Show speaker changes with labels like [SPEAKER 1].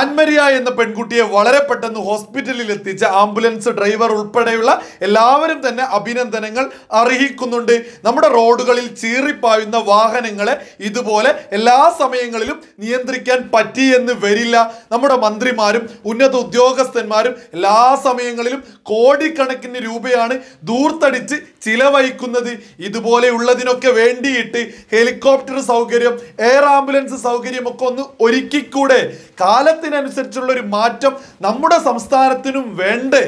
[SPEAKER 1] അൻമരിയ എന്ന പെൺകുട്ടിയെ വളരെ പെട്ടെന്ന് ഹോസ്പിറ്റലിൽ എത്തിച്ച ആംബുലൻസ് ഡ്രൈവർ ഉൾപ്പെടെയുള്ള എല്ലാവരും തന്നെ അഭിനന്ദനങ്ങൾ അർഹിക്കുന്നുണ്ട്. നമ്മുടെ റോഡുകളിൽ ചീറിപ്പായുന്ന വാഹനങ്ങളെ ഇതുപോലെ എല്ലാ സമയങ്ങളിലും നിയന്ത്രിക്കാൻ പറ്റിയെന്ന് വരില്ല. നമ്മുടെ മന്ത്രിമാരും ഉന്നത ഉദ്യോഗസ്ഥന്മാരും എല്ലാ സമയങ്ങളിലും കോടിക്കണക്കിന് രൂപയാണ് ദൂർത്തടിച്ച് ചിലവഴിക്കുന്നത്. ഇതുപോലെയുള്ളതിനൊക്കെ വേണ്ടിയിട്ട് ഹെലികോപ്റ്റർ സൗകര്യം എയർ ആംബുലൻസ് സൗകര്യം ഒക്കെ ഒന്ന് ഒരുക്കിക്കൂടെ? കാലത്തിനനുസരിച്ചുള്ള ഒരു മാറ്റം നമ്മുടെ സംസ്ഥാനത്തിനും വേണ്ടേ?